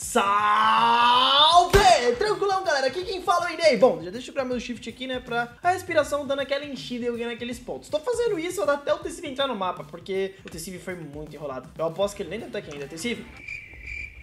Salve! Tranquilão, galera. Aqui quem fala é o Inei. Bom, já deixa eu meu shift aqui, né? Pra a respiração dando aquela enchida e eu ganhando aqueles pontos. Tô fazendo isso até o Tecive entrar no mapa, porque o Tecive foi muito enrolado. Eu aposto que ele nem deve estar aqui ainda. Tecive?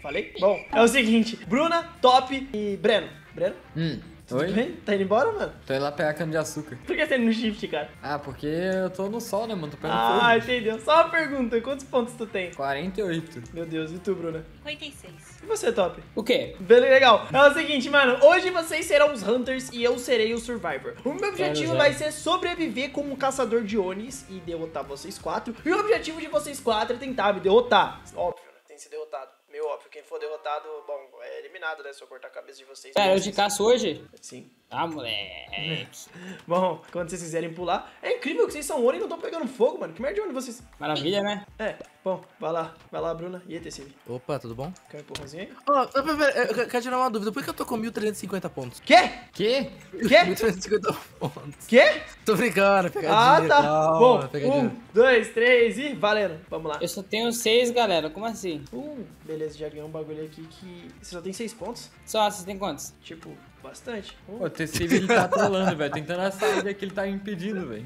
Falei? Bom, é o seguinte. Bruna, Top e Breno. Breno? Hum, Tudo oi? bem? Tá indo embora, mano? Tô indo lá pegar cana de açúcar. Por que você tá indo no shift, cara? Ah, porque eu tô no sol, né, mano? Tô pegando Ah, fogo. entendeu. Só uma pergunta. Quantos pontos tu tem? 48. Meu Deus, e tu, Bruna? 56. E você, Top? O quê? Beleza, legal. É o seguinte, mano. Hoje vocês serão os Hunters e eu serei o Survivor. O meu objetivo vai ser sobreviver como um caçador de Onis e derrotar vocês quatro. E o objetivo de vocês quatro é tentar me derrotar. Óbvio, né? Tem que ser derrotado. Meio óbvio. Quem for derrotado, bom, é eliminado, né? Se eu cortar a cabeça de vocês. Pera, eu vocês- te caço hoje? Sim. Ah, moleque. Bom, quando vocês quiserem pular. É incrível que vocês são Oni e não estão pegando fogo, mano. Que merda de Oni vocês. Maravilha, né? É, bom, vai lá. Vai lá, Bruna. E aí, TCV? Opa, tudo bom? Quer um empurrãozinho aí? Ó, pera, pera, eu quero tirar uma dúvida. Por que eu tô com 1.350 pontos? Quê? Que? Quê? 1.350 pontos. Quê? Tô brincando, Ah, pegadinha. tá. calma, Bom, pegadinha. um, dois, três e valendo. Vamos lá. Eu só tenho seis, galera. Como assim? Um, beleza, já ganhou um bagulho aqui que. Você só tem seis pontos? Só, vocês têm quantos? Tipo, bastante. Pô, o Tecive ele tá trolando, velho. Tentando a saída que ele tá me impedindo, velho.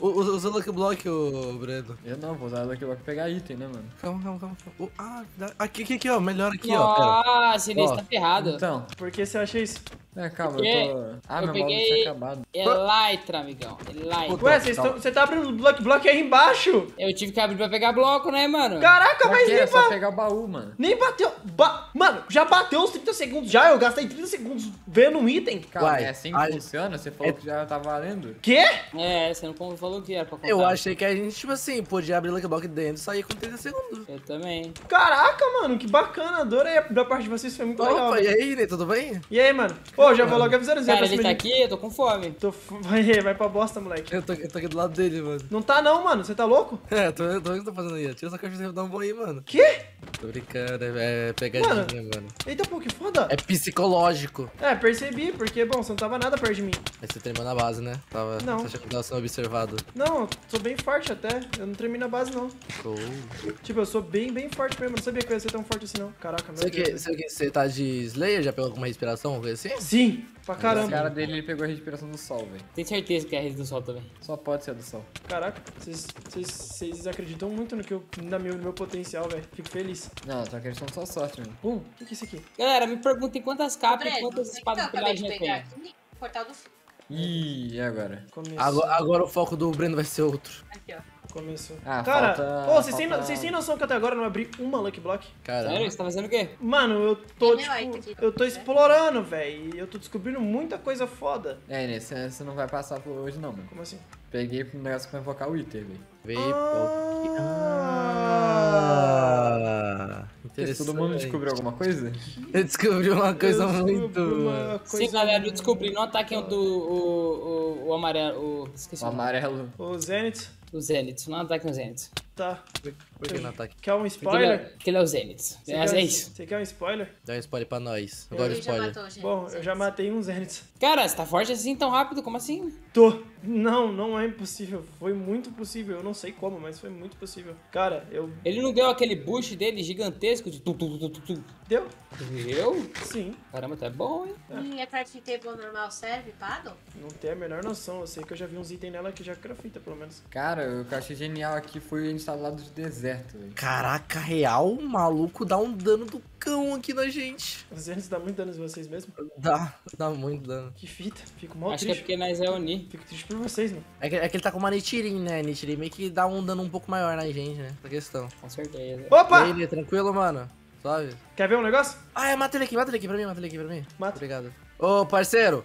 Usa o Lucky Block, ô Breno. Eu não, vou usar daqui pra pegar item, né, mano? Calma, calma, calma. Oh, ah, aqui, aqui, aqui, ó. Melhor aqui, ó. Inês Ó. tá ferrado. Então, Por que você acha isso? É, calma, Porque eu tô. Ah, eu meu peguei- mouse tinha acabado. É Lytra, amigão. É Lytra. Ué, vocês tão- você tá abrindo o block block aí embaixo? Eu tive que abrir pra pegar bloco, né, mano? Caraca, Pra mas nem, É só pegar o baú, mano. nem bateu. Ba- Mano, já bateu os 30 segundos já. Eu gastei 30 segundos vendo um item. Calma, Uai, é assim que ai- funciona? Você falou é- que já tá valendo? Quê? É, você não falou que era pra contar. Eu achei que a gente, tipo assim, podia abrir o Lucky Block dentro e sair com 30 segundos. Eu também. Caraca, mano, que bacana. Adorei. Da parte de vocês foi muito legal. Opa, e velho. aí, Ney, tudo bem? E aí, mano? Pô, já vou logo avisando Zé Cara, pra ele tá de- aqui, eu tô com fome. Tô f- Vai, vai pra bosta, moleque. Eu tô, eu tô aqui do lado dele, mano. Não tá não, mano. Você tá louco? É, tô, tô, o que eu tô fazendo aí? Tira essa caixa e dá um bom aí, mano. Quê? Tô brincando, é, é pegadinha, mano. Eita, pô, que foda. É psicológico. É, percebi, porque, bom, você não tava nada perto de mim. Aí você treinou na base, né? Tava, Não. Você achou que tava sendo observado. Não, eu sou bem forte até. Eu não tremi na base, não. Tipo, eu sou bem, bem forte mesmo. Não sabia que eu ia ser tão forte assim, não. Caraca, meu Sei que, Deus. sei que você tá de Slayer, já pegou alguma respiração, coisa assim? Sim, pra A cara caramba. dele ele pegou a respiração do sol, velho. Tenho certeza que é a rede do sol também. Só pode ser a do sol. Caraca, vocês- acreditam muito no, que eu, na meu, no meu potencial, velho. Fico feliz. Não, tô acreditando só sorte, mano. Um, o que, que é isso aqui? Galera, me perguntem quantas capas e Breno, quantas espadas acabei de pilhagem eu pegar? Portal do Sul. Ih, e agora? Começou. Agora, agora o foco do Breno vai ser outro. Aqui, ó. Começou. Ah, Cara, falta- ô, vocês têm, falta- vocês têm noção que até agora eu não abri uma Lucky Block? Caramba. Sério? Você tá fazendo o quê? Mano, eu tô, tipo, eu tô explorando, velho. E eu tô descobrindo muita coisa foda. É, Inês, você não vai passar por hoje não, mano. Como assim? Peguei pro negócio pra invocar o Wither, velho. Veio Ah, Ah. Todo mundo descobriu alguma coisa? Eu descobri uma coisa descobri muito. uma coisa- Sim, galera, eu descobri. Não ataquem o do. O, o, o amarelo. O, esqueci O amarelo. O Zenith, O Zenith. Não ataquem o Zenith. tá. Por que não ataque? Quer um ele spoiler? é, porque ele é o Zenith. Você É, quer, é isso. Você quer um spoiler? Dá um spoiler pra nós. Já spoiler. matou, gente. Bom, eu já matei um Zenith. Cara, você tá forte assim tão rápido? Como assim? Tô. Não, não é impossível. Foi muito possível. Eu não sei como, mas foi muito possível. Cara, eu. Ele não deu aquele boost dele gigantesco de tu, tu, tu, tu, tu. Deu? Deu? Sim. Caramba, tá bom, hein? Hum, é craft table normal serve, paddle? Não tenho a menor noção. Eu sei que eu já vi uns itens nela que já grafita, pelo menos. Cara, o que eu achei genial aqui foi instalado de deserto, velho. Caraca, real, o maluco dá um dano do cão aqui na gente. Os Zeniths dá muito dano em vocês mesmo. Dá, dá muito dano. Que fita. Fico mal Acho que é triste. porque nós é Oni. Fico triste por vocês, mano. É que, é que ele tá com uma Nichirin, né? Nichirin meio que dá um dano um pouco maior na gente, né? Essa questão. Com certeza. E Opa! aí, tranquilo, mano? Suave? Quer ver um negócio? Ah, é, mata ele aqui, mata ele aqui pra mim, mata ele aqui pra mim. Mata. Obrigado. Ô, parceiro.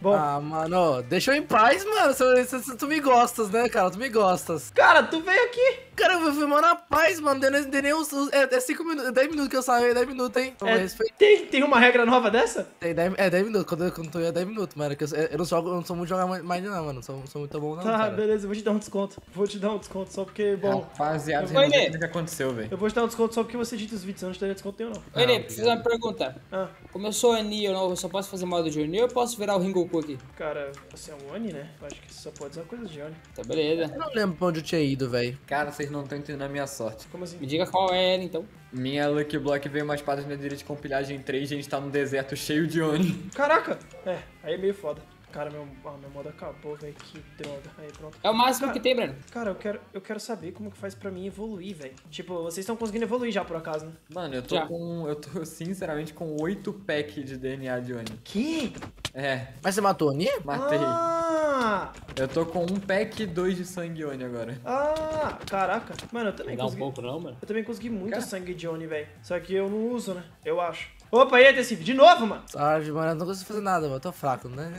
Bom. Ah, mano, deixa eu em paz, mano. Se, se- se tu me gostas, né, cara? Tu me gostas. Cara, tu veio aqui. Cara, eu fui mano na paz, mano. Nem, dei nem uns, uns- é, é cinco minutos, 10 minutos que eu saio, é 10 minutos, hein? É, foi- tem, tem uma regra nova dessa? tem 10, é 10 minutos, quando eu, quando eu tô é 10 minutos, mano. Que eu, eu não jogo, eu não sou muito jogar mais não, mano. Não sou, sou muito bom, não, Tá, cara. beleza, eu vou te dar um desconto. Vou te dar um desconto só porque, bom. Rapaziada, Oi, não sabe o que aconteceu, velho. Eu vou te dar um desconto só porque você edita os vídeos, eu não te daria desconto nenhum, não. Ney, Ah, preciso fazer uma pergunta. Ah, Como eu sou Oni, eu, não, eu só posso fazer modo de Oni ou eu posso virar o Ringoku aqui? cara, você é um Oni, né? Eu acho que você só pode usar coisas de Oni. Tá, beleza. Eu não lembro pra onde eu tinha ido, velho. Cara, você vocês não estão entendendo a minha sorte. Como assim? Me diga qual é ela, então. Minha Lucky Block veio uma espada de direita com pilhagem 3 e a gente tá num deserto cheio de Oni. Caraca! É, aí é meio foda. Cara, meu, ah, meu modo acabou, velho. Que droga. Aí, pronto. É o máximo Cara, que tem, Breno. Cara, eu quero, eu quero saber como que faz pra mim evoluir, velho. Tipo, vocês estão conseguindo evoluir já, por acaso, né? Mano, eu tô Já. com. Eu tô sinceramente com 8 packs de DNA de Oni. Que? É, Mas você matou a Oni? matei. Ah! Eu tô com um pack e dois de sangue Oni agora. Ah! Caraca. Mano, eu também Dá um consegui. pouco, não, mano? Eu também consegui muito Cara. sangue de Oni, velho. Só que eu não uso, né? Eu acho. Opa, e aí, Tecive? De novo, mano? Salve, mano, eu não consigo fazer nada, mano. Eu tô fraco. né?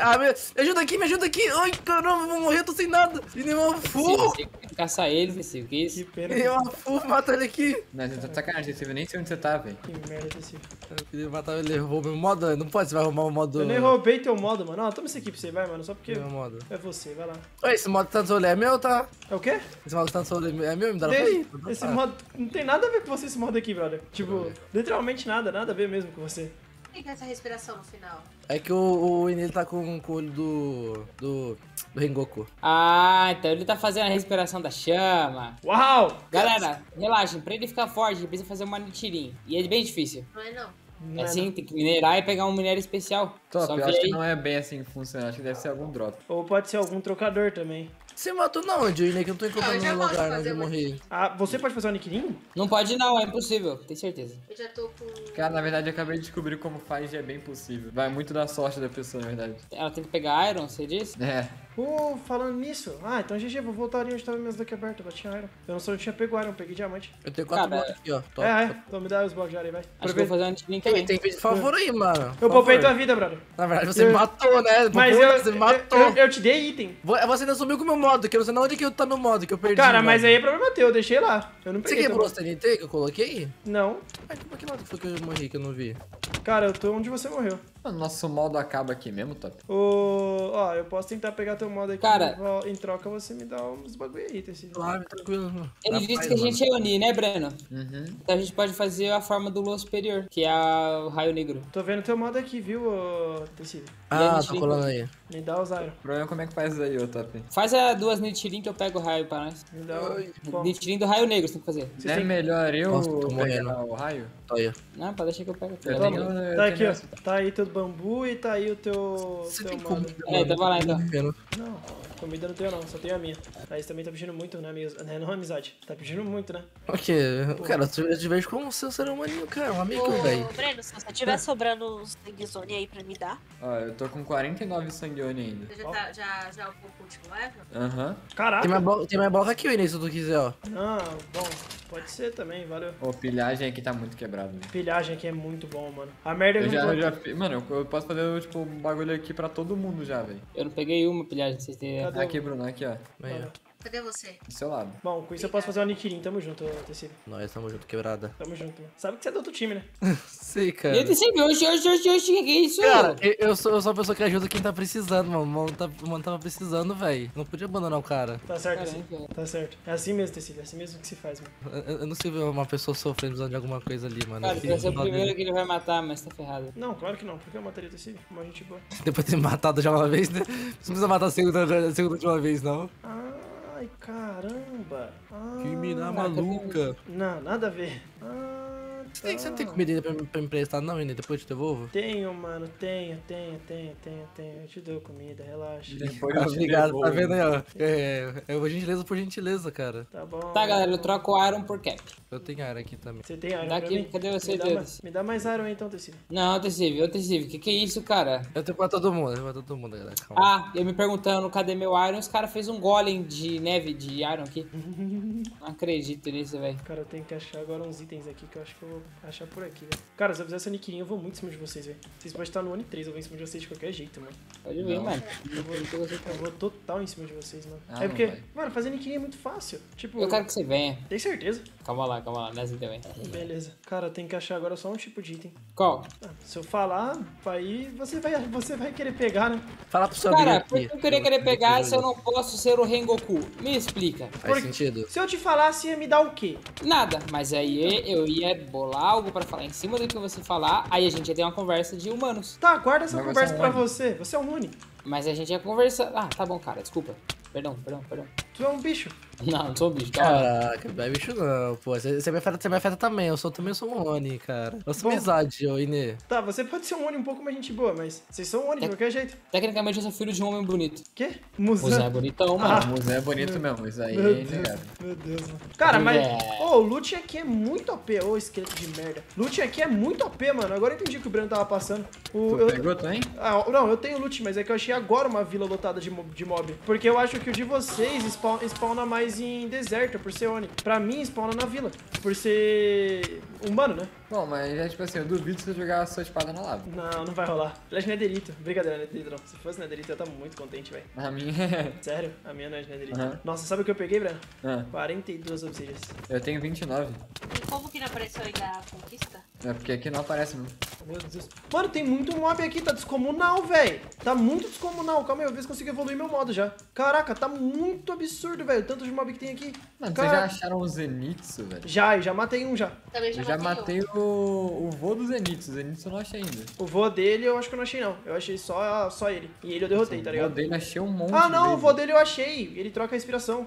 Ah, me, me ajuda aqui, me ajuda aqui. Ai, caramba, vou morrer, eu tô sem nada. E nem uma fu. Você tem que caçar ele, Tecive. Que Que isso? pena. Nem uma fu, mata ele aqui. Não, você tá de sacanagem, você nem sei onde você tá, velho. Que merda, Tecive. Eu queria matar ele, roubou meu modo. Não pode, você vai arrumar o modo. Eu nem roubei teu modo, mano. Ó, toma esse aqui pra você, vai, mano. Só porque Meu modo. é você, vai lá. Oi, esse modo tanto olho é meu, tá? É o quê? Esse modo tanto olho é meu, me dá pra Deixa. ir. Esse modo não tem nada a ver com você, esse modo aqui, brother. Tipo, literalmente nada, nada a ver mesmo com você. Por que essa respiração no final? É que o, o tá com, com o olho do. do. do Rengoku. Ah, então ele tá fazendo a respiração da chama. Uau! Galera, relaxem. Pra ele ficar forte, ele precisa fazer uma tirinha. E é bem difícil. Não é não. Não É assim, tem que minerar e pegar um minério especial. Top, Só eu acho que aí. não é bem assim que funciona, acho que deve ser algum drop. não. Ou pode ser algum trocador também. Você matou na onde, Ine? Que eu não tô encontrando posso lugar onde eu morri. Ah, você pode fazer um aniquilinho? Não pode não, é impossível, tenho certeza. Eu já tô com. Cara, na verdade eu acabei de descobrir como faz e é bem possível. Vai muito da sorte da pessoa, na verdade. Ela tem que pegar Iron, você disse? É. Pô, falando nisso. Ah, então GG, vou voltar ali onde tava minhas daqui abertas. Eu tinha Iron. Eu não só tinha pego Iron, peguei diamante. Eu tenho quatro Cara, blocos aqui, ó. Top. É, é. Então me dá os blocos de areia, vai. Acho que eu Aproveita. vou fazer um tirinha Tem, também. tem feito favor aí, mano. Eu poupei tua vida, brother. Na verdade, você Eu- me matou, né? Mas Pô, eu, Você me eu, matou. eu, eu te dei item. Vo- Você ainda sumiu com o meu modo, que eu não sei nem onde que tá meu modo, que eu perdi. Cara, mas aí é problema teu, eu deixei lá. Eu não Você peguei. quebrou teu- o TNT que eu coloquei? Não. Ai, como que modo foi que eu morri que eu não vi? Cara, eu tô onde você morreu. Mano, nosso modo acaba aqui mesmo, Top. Ô, ó, eu posso tentar pegar teu modo aqui. Cara- Em troca você me dá uns bagulho aí, Tecido. Suave, tranquilo. Ele Rapaz, disse que a gente é Oni, né, Breno? Uhum. Então a gente pode fazer a forma do Lua Superior, que é a- o raio negro. Tô vendo teu modo aqui, viu, Tecido? Ah, liga. colando aí. Me dá os Iron. O problema é como é que faz isso aí, ô Top. Faz a duas Nichirin que eu pego o raio pra nós. Me dá o... Bom, Nichirin do raio negro você tem que fazer. Vocês Não é têm- melhor eu Nossa, tô pegar morrendo. o raio? Aí. Não, pode deixar que eu pego. Eu Toma. tenho- eu Tá aqui, ó. Tá aí teu bambu e tá aí o teu. Você teu tem modo. comida, É, então vai lá, então. Não, comida não tenho não, só tenho a minha. Aí você também tá pedindo muito, né, amigos? Né, não amizade. Tá pedindo muito, né? O quê? Cara, eu te vejo como seu ser humaninho, cara. Um amigo, velho. Ô, Breno, se você tiver sobrando uns sanguezone aí pra me dar, Ó, eu tô com 49 sangueone ainda. Você já, tá, já, já upou o último level? Aham. Caraca! Tem mais, blo- tem mais bloco aqui, Inês, se tu quiser, ó. Não, bom, pode ser também, valeu. Ô, pilhagem aqui tá muito quebrado, velho. Pilhagem aqui é muito bom, mano. A merda é Eu que já, eu já fi- Mano, eu, eu posso fazer, tipo, um bagulho aqui pra todo mundo já, velho. Eu não peguei uma pilhagem, pra vocês terem Cadê? Aqui, Bruno, aqui, ó. Aí, ó. Cadê você? Do seu lado. Bom, com isso eu posso fazer o Aniquirim, tamo junto, Tecido. Nós tamo junto, quebrada. Tamo junto, mano. Sabe que você é do outro time, né? Sei, cara. E eu disse, oxe, oxe, oxe, oxe, que que é isso? Cara, eu, eu sou, eu sou a pessoa que ajuda quem tá precisando, mano. O mano, tá, o mano tava precisando, velho. Não podia abandonar o cara. Tá certo, Caramba. Tecido. Tá certo. É assim mesmo, Tecido. É assim mesmo que se faz, mano. Eu, eu não sei ver uma pessoa sofrendo precisando de alguma coisa ali, mano. Cara, vai ser o primeiro que ele vai matar, mas tá ferrado. Não, claro que não. Porque eu mataria o Tecido. Uma gente boa. Depois de ter matado já uma vez, né? Não precisa matar a segunda, a segunda de uma vez, não. Ai, caramba. Ah, Que mina Caraca, maluca. Não, nada a ver. Ah, Você tem, você não tem tá. comida pra, pra me emprestar, não, Inês? Depois eu te devolvo? Tenho, mano, tenho, tenho, tenho, tenho, tenho. Eu te dou comida, relaxa. Depois eu te Obrigado, devolvo. tá vendo aí, ó? É, é, é gentileza por gentileza, cara. Tá bom. Tá, galera, eu troco o Iron por Cap. Eu tenho área aqui também. Você tem Iron Dá aqui, cadê você, me dá, mais, me dá mais Iron aí, então, Tecido. Não, Tessive, ô Tessive, que que é isso, cara? Eu tenho pra todo mundo, eu tenho pra todo mundo, galera. Calma. Ah, eu me perguntando cadê meu Iron, os caras fez um golem de neve de Iron aqui. Não acredito nisso, velho. Cara, eu tenho que achar agora uns itens aqui que eu acho que eu vou achar por aqui, velho. Cara, se eu fizer essa Nikirin, eu vou muito em cima de vocês, velho. Vocês podem estar no ano 3, eu vou em cima de vocês de qualquer jeito, mano. Pode ver, Não. mano. Eu vou, eu vou total em cima de vocês, mano. Ah, é porque, vai. mano, fazer Nikirin é muito fácil. Tipo, Eu quero que você venha. tem certeza. Calma lá, calma lá, nessa também. Beleza. Cara, eu tenho que achar agora só um tipo de item. Qual? Ah, se eu falar, aí você vai, você vai querer pegar, né? Fala pro seu Cara, amigo por que eu queria querer pegar se eu não posso ser o Rengoku? Me explica. Faz Por- sentido. Se eu te falasse, ia me dar o quê? Nada, mas aí eu ia bolar algo pra falar em cima do que você falar, aí a gente ia ter uma conversa de humanos. Tá, guarda essa conversa é um pra você. Você é um Uni. Mas a gente ia conversar. Ah, tá bom, cara, desculpa. Perdão, perdão, perdão. Tu é um bicho. Não, não sou um bicho. Calma. Caraca, não é bicho não, pô. Você, você, me afeta, você me afeta também, eu sou, também sou um Oni, cara. Nossa Bom. amizade, ô Inê. Tá, você pode ser um Oni um pouco mais gente boa, mas vocês são Oni de qualquer jeito. Tecnicamente eu sou filho de um homem bonito. Quê? O Zé é Musa. bonitão, O mano. museu é bonito mesmo, isso aí Meu é Deus, meu Deus, mano. Cara, mas. É. Ô, o loot aqui é muito OP. Ô, esqueleto de merda. Loot aqui é muito OP, mano. Agora eu entendi o que o Breno tava passando. O, Tu eu- pegou também? Ah, não, eu tenho loot, mas é que eu achei agora uma vila lotada de, de mob. Porque eu acho que o de vocês spawn, spawna mais em deserto, por ser Oni. Pra mim, spawna na vila. Por ser humano, né? Bom, mas é tipo assim, eu duvido você jogar a sua espada na lava. Não, não vai rolar. Ele é de Netherito. Brincadeira, Netherito não. Se fosse Netherito, eu tava muito contente, velho. A minha é. Sério, a minha não é. Aham. Nossa, sabe o que eu peguei, Breno? Ah, 42 obsidians. eu tenho 29. E como que não apareceu ainda a conquista? É porque aqui não aparece mesmo. Meu Deus. Mano, tem muito mob aqui, tá descomunal, velho. Tá muito descomunal. Calma aí, eu ver se consigo evoluir meu modo já. Caraca, tá muito absurdo, velho. Tanto de mob que tem aqui. Mano, vocês já Caraca. acharam o Zenitsu, velho? Já, eu já matei um já. Também já, Eu já matei um. matei o, o vô do Zenitsu. O Zenitsu eu não achei ainda. O vô dele eu acho que eu não achei, não. Eu achei só, só ele. E ele eu derrotei, tá O vô ligado? dele eu achei um monte Ah, não, o vô dele eu achei. Ele troca a respiração.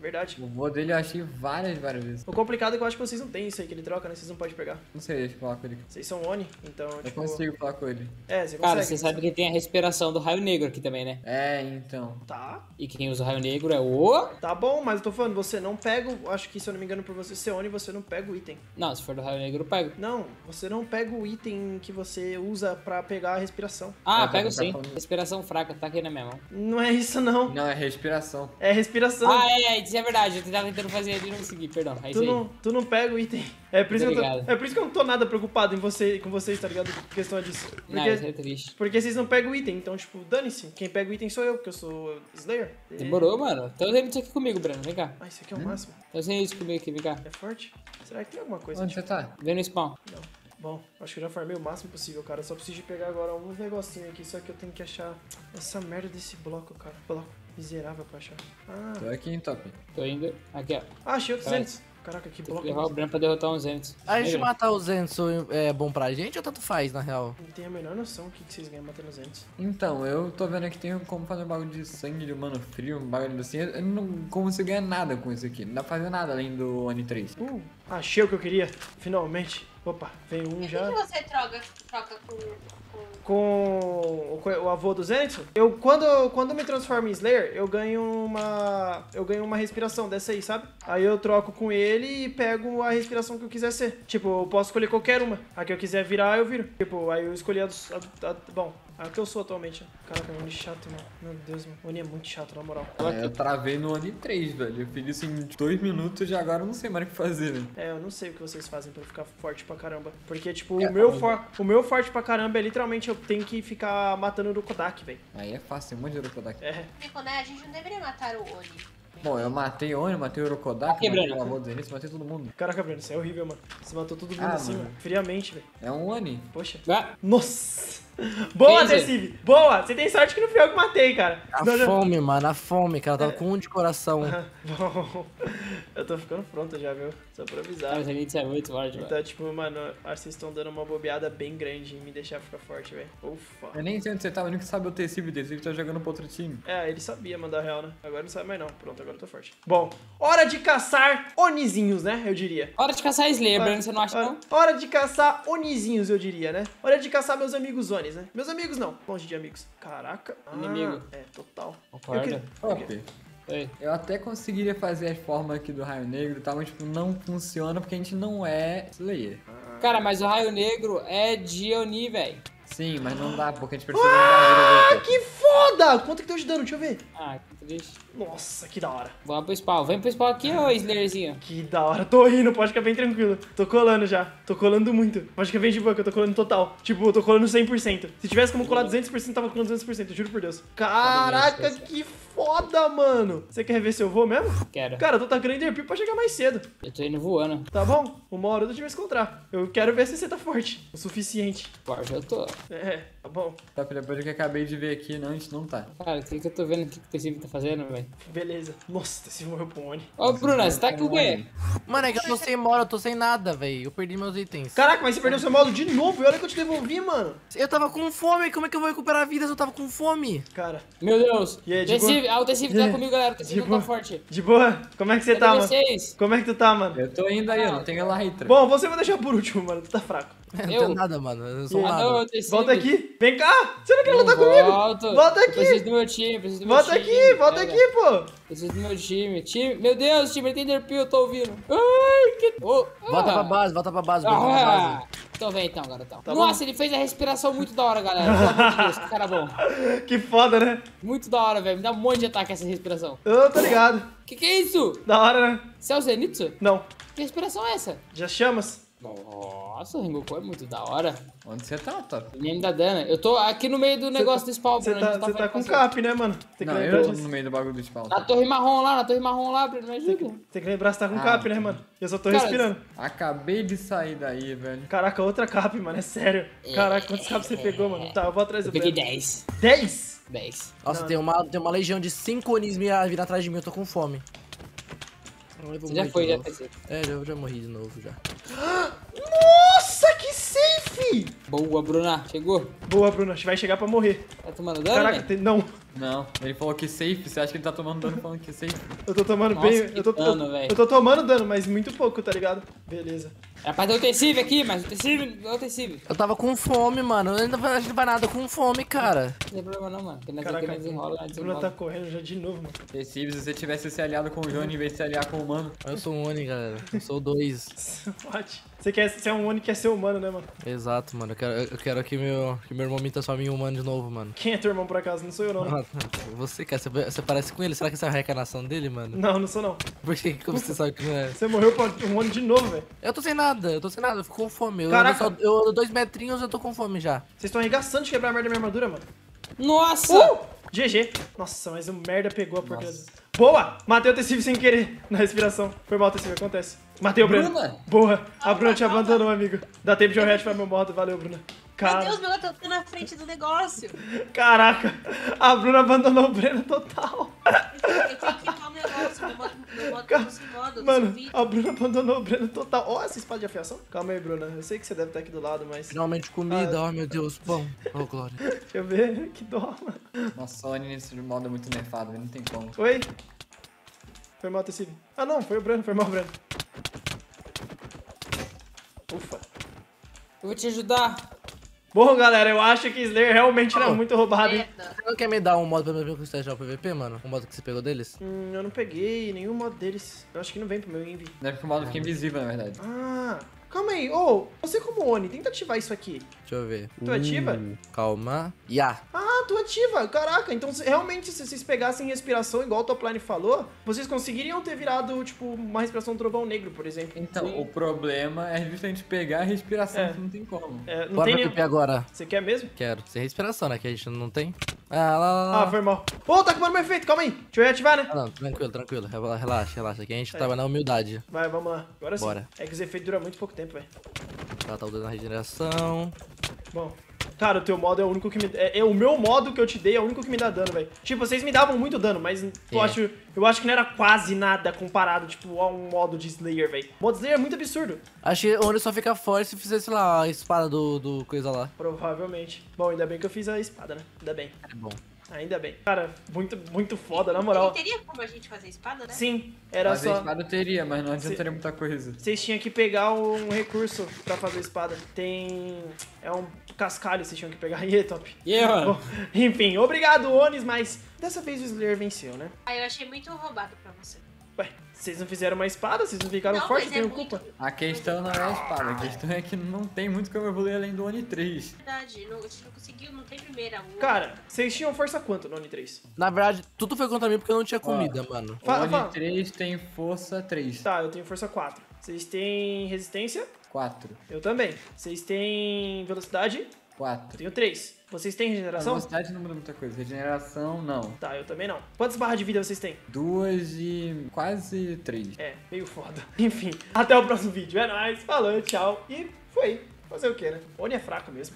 Verdade. O vô dele eu achei várias, várias vezes. O complicado é que eu acho que vocês não têm isso aí que ele troca, né? Vocês não podem pegar. Não sei, deixa eu falar com ele. Vocês são Oni, então, Eu tipo... consigo falar com ele. É, você Cara, consegue. você sabe que tem a respiração do raio negro aqui também, né? É, então. Tá, E quem usa o raio negro é o. tá bom, mas eu tô falando, você não pega, o- acho que se eu não me engano por você ser Oni, você não pega o item. Não, se for do raio negro, eu pego. Não, você não pega o item que você usa pra pegar a respiração. Ah, É, pego tá sim. Respiração fraca, tá aqui na minha mão. Não é isso, não. Não, é respiração. É respiração. Ah, é, é, isso é verdade. Eu tava tentando fazer ali e não consegui, perdão. É Tu não, tu não pega o item. É por, isso que eu tô, é por isso que eu não tô nada preocupado em você, com vocês, tá ligado? Por questão disso. Não, Porque, isso é triste. porque vocês não pegam o item, então, tipo, dane-se. Quem pega o item sou eu, porque eu sou Slayer. Demorou, mano. Então usando isso aqui comigo, Breno. Vem cá. Ah, isso aqui é o máximo. Então usando isso comigo aqui, vem cá. É forte? Será que tem alguma coisa? Onde você tá? Vem no spawn. Não. Bom, acho que eu já farmei o máximo possível, cara. Só preciso de pegar agora um negocinho aqui, só que eu tenho que achar essa merda desse bloco, cara. Bloco miserável pra achar. Ah, Tô aqui em top. Tô indo. Aqui, ó. ah achei outros Vai. 200. Caraca, que Tem que bloco. levar o Breno pra derrotar uns Ents. A gente matar o Zenso é bom pra gente ou tanto faz, na real? Não tenho a menor noção o que que vocês ganham matando os entes. Então, eu tô vendo aqui tem como fazer um bagulho de sangue de humano frio, um bagulho assim. Eu não consigo ganhar nada com isso aqui. Não dá pra fazer nada além do Oni 3. Uh, achei o que eu queria, finalmente. Opa, veio um E o já. que você troca, troca com, com... Com o, o avô do Zenitsu, eu quando, quando me transformo em Slayer, eu ganho uma. Eu ganho uma respiração dessa aí, sabe? Aí eu troco com ele e pego a respiração que eu quiser ser. Tipo, eu posso escolher qualquer uma. A que eu quiser virar, eu viro. Tipo, aí eu escolhi a, dos- a, a- Bom, a que eu sou atualmente. Caraca, é um Oni chato, mano. Meu Deus, mano. O Oni é muito chato, na moral. É, eu travei no Oni 3, velho. Eu fiz isso em dois minutos e agora eu não sei mais o que fazer, né? É, eu não sei o que vocês fazem pra ficar forte pra caramba. Porque, tipo, É, o, meu for, o meu forte pra caramba é literalmente eu tenho que ficar matando o Kodak, velho. Aí é fácil, tem um monte de Urokodak. É. Tipo, né? A gente não deveria matar o Oni. Bom, eu matei o Oni, matei o Urokodak, Aqui, matei o Zenitsu, matei todo mundo. Caraca, Breno, isso é horrível, mano. Você matou todo mundo Ah, assim, mano. mano. Friamente, velho. É um Oni. Poxa. Ah, Nossa! Boa? Deceive! Boa! Você tem sorte que não fui eu que matei, cara. A já- fome, mano, a fome, cara. Tava com um de coração. Bom, eu tô ficando pronto já, viu? Só pra avisar. cara, o Zenith é muito forte, mano. Então, tipo, mano, acho que vocês estão dando uma bobeada bem grande em me deixar ficar forte, velho. Ufa. Eu nem sei onde você tá, o único que sabe é o Tecive. O Tecive tá jogando pro outro time. É, ele sabia mandar real, né? Agora não sabe mais não. Pronto, agora eu tô forte. Bom, hora de caçar onizinhos, né? Eu diria. Hora de caçar Slayer, Breno, você não acha, Hora- não? Hora de caçar onizinhos, eu diria, né? Hora de caçar meus amigos onis, né? Meus amigos não, longe de amigos. Caraca. Ah, Inimigo. É, total. Concorda? Eu queria- eu queria- Top. Oi. Eu até conseguiria fazer as formas aqui do Raio Negro e tal, mas tipo, não funciona porque a gente não é Slayer. Cara, mas o raio negro é de Oni, velho. Sim, mas não dá, porque a gente precisa vida Que foda! Quanto que deu de dano? Deixa eu ver. Ah, que triste. Nossa, que da hora. Vamos pro spawn. Vem pro spawn aqui, ô Slayerzinho. Que da hora. Tô indo, pode ficar bem tranquilo. Tô colando já. Tô colando muito. Pode ficar bem de boa que eu tô colando total. Tipo, eu tô colando 100%. Se tivesse como colar 200%, tava colando 200%. Juro por Deus. Caraca, que foda, mano. Você quer ver se eu vou mesmo? Quero. Cara, eu tô tacando Enderpeel pra chegar mais cedo. Eu tô indo voando. Tá bom? Uma hora eu te encontrar. Eu quero ver se você tá forte. O suficiente. Forte eu tô. É, tá bom. Top, depois do que acabei de ver aqui, não, a gente não tá. Cara, o que, que eu tô vendo? O que, que o Tecive tá fazendo, velho? Beleza. Nossa, esse morreu pro Oni. Ô, Bruna, você tá com o quê? Mano, é que eu tô sem mora, eu tô sem nada, velho. Eu perdi meus itens. Caraca, mas você perdeu seu modo de novo. E olha que eu te devolvi, mano. Eu tava com fome, como é que eu vou recuperar a vida se eu tava com fome? Cara, Meu Deus. E aí, de ah, o Tecive E tá comigo, galera. O não boa. tá forte. de boa? Como é que você tá, mano? vocês? Como é que tu tá, mano? Eu tô indo aí, eu não tenho Elytra. Bom, você vai deixar por último, mano. Tu tá fraco. Eu não Eu? tenho nada, mano. Eu sou aí? Ah, não. Volta aqui. Vem cá. Você não quer Não lutar comigo? volto. Volta Eu aqui. preciso do meu time, preciso do meu Volta time. aqui, volta Pera. aqui, pô. Preciso do meu time. Time. Meu Deus, time Tender Pill, eu tô ouvindo. Ai, que. Oh, Volta ah. pra base, volta pra base, volta pra Ah, base. então vem então, garotão. Tá Nossa, ele fez a respiração muito da hora, galera. Pelo amor de Deus, que cara bom. Que foda, né? Muito da hora, velho. Me dá um monte de ataque essa respiração. Eu tô ligado. Que que é isso? Da hora, né? Você é o Zenitsu? Não. Que respiração é essa? Já chamas? Nossa, o Rengoku é muito da hora. Onde você tá, Top? Ele me dá dano. Eu tô aqui no meio do negócio do spawn, Você tá, tá fazendo com parceiro. cap, né, mano? Tem que Não, lembrar eu tô disso. no meio do bagulho do spawn. Na torre marrom lá, na torre marrom lá, Bruno, me ajuda. Tem que lembrar que você tá com Ah, cap, né, sim. mano? Eu só tô Cara, respirando. Acabei de sair daí, velho. Caraca, outra cap, mano. É sério. Caraca, quantos caps você pegou, mano? Tá, eu vou atrás do Eu peguei Breno. 10. 10? 10. Nossa, Não. tem uma, tem uma legião de 5 Onis me vindo atrás de mim, eu tô com fome. Eu vou Você já foi, já pensei. É, já, já morri de novo já. Boa, Bruna. Chegou? Boa, Bruno. A gente vai chegar pra morrer. Tá tomando dano, Caraca, né? tem... não. Não, ele falou que safe. Você acha que ele tá tomando dano falando que safe? Eu tô tomando Nossa, bem. Eu tô, dano, eu, velho. eu tô tomando dano, mas muito pouco, tá ligado? Beleza. Era pra ter o Tecive aqui, mas o Tecive, é o Tecive. Eu tava com fome, mano. Eu ainda não vai- a gente não vai nada com fome, cara. Não tem problema não, mano. Porque nós Caraca, aqui nós desenrola, nós o Bruno desenrola. tá correndo já de novo, mano. Recife, se você tivesse se aliado com o Johnny em vez de se aliar com o Mano. Eu sou um Oni, galera. Eu sou dois. What? Você quer ser um Oni que quer ser humano, né, mano? Exato, mano. Eu quero, eu quero que, meu, que meu irmão me transforme em humano de novo, mano. Quem é teu irmão por acaso? Não sou eu, não. né? Você, cara, você, você parece com ele? Será que essa é a reencarnação dele, mano? Não, não sou não. Por que que você sabe que não é? Você morreu pra um Oni de novo, velho. Eu tô sem nada, eu tô sem nada, eu fico com fome. Eu, Caraca. ando só- eu ando dois metrinhos eu tô com fome já. Vocês estão arregaçando de quebrar a merda da minha armadura, mano. Nossa! Uh! GG. Nossa, mas o merda pegou a porcaria. Boa! Matei o tecido sem querer na respiração. Foi mal, tecido, acontece. Matei o Breno. Bruna? Boa. A Bruna te Calma, abandonou, amigo. Dá tempo de eu reativar meu modo. Valeu, Bruna. Meu Deus, meu gato tá na frente do negócio. caraca. A Bruna abandonou o Breno total. Eu tenho que o negócio. Meu modo, meu modo sem modo, Mano, a Bruna abandonou o Breno total. Ó, essa espada de afiação. Calma aí, Bruna. Eu sei que você deve estar aqui do lado, mas... Finalmente comida, oh meu Deus, bom. Oh, glória. Deixa eu ver. Que dó, mano. Nossa, o nesse modo é muito nerfado, velho. Não tem como. Oi? Foi mal, tecido. Ah, não. Foi o Breno. Foi mal, Breno. Ufa. Eu vou te ajudar. Bom, galera, eu acho que Slayer realmente era Oh. muito roubado. Você não quer me dar um modo pra mim já o PVP, mano? Um modo que você pegou deles? Hum, eu não peguei nenhum modo deles. Eu acho que não vem pro meu envy. É porque o modo fica invisível, na verdade. Ah, calma aí. Ô, você como Oni, tenta ativar isso aqui. Deixa eu ver. Tu ativa? Uh, Calma. Ya. Ah, tu ativa. Caraca, então se- realmente se vocês pegassem respiração igual o Topline falou, vocês conseguiriam ter virado, tipo, uma respiração trovão negro, por exemplo. Então, o problema é justamente pegar a respiração, É. que não tem como. É, não Bora tem. PVP agora. Você quer mesmo? Quero. Sem respiração, né? Que a gente não tem. Ah, lá, lá, lá. Ah, foi mal. Ô, tá acabando meu efeito, calma aí. Deixa eu reativar, né? Ah, não, tranquilo, tranquilo. Rela- Relaxa, relaxa. Aqui a gente É. tava na humildade. Vai, vamos lá. Agora sim. Bora. É que os efeitos duram muito pouco tempo, velho. Ela tá usando a regeneração. Bom. Cara, o teu modo é o único que me. É, é o meu modo que eu te dei é o único que me dá dano, velho. Tipo, vocês me davam muito dano, mas eu, É. acho, eu acho que não era quase nada comparado, tipo, a um modo de Slayer, velho. O modo Slayer é muito absurdo. Acho que onde só fica forte se fizer, sei lá, a espada do, do coisa lá. Provavelmente. Bom, ainda bem que eu fiz a espada, né? Ainda bem. É bom. Ainda bem. Cara, muito, muito foda, na moral. E teria como a gente fazer espada, né? Sim, era Fazer só. espada eu teria, mas não adiantaria muita coisa. Vocês tinham que pegar um recurso pra fazer espada. Tem. É um cascalho, vocês tinham que pegar. E aí, top. E aí, mano? Bom, enfim, obrigado, Onis, mas dessa vez o Slayer venceu, né? Ah, eu achei muito roubado pra você. Ué, vocês não fizeram uma espada? Vocês não ficaram Não, fortes? é Tenho muito- culpa. A questão não é a espada, a questão é que não tem muito como evoluir além do Oni 3. Verdade, não, a gente não conseguiu, não tem primeira. O- Cara, vocês tinham força quanto no Oni 3? Na verdade, tudo foi contra mim porque eu não tinha comida, mano. O Fala, Oni fala. 3 tem força 3. Tá, eu tenho força 4. Vocês têm resistência? 4. Eu também. Vocês têm velocidade? Eu 4. tenho 3. Vocês têm A regeneração? velocidade não muda muita coisa. Regeneração, não. Tá, eu também não. Quantas barras de vida vocês têm? Duas e quase três. É, meio foda. Enfim, até o próximo vídeo. É nóis, falou, tchau. E foi. Fazer o que, né? Oni é fraco mesmo.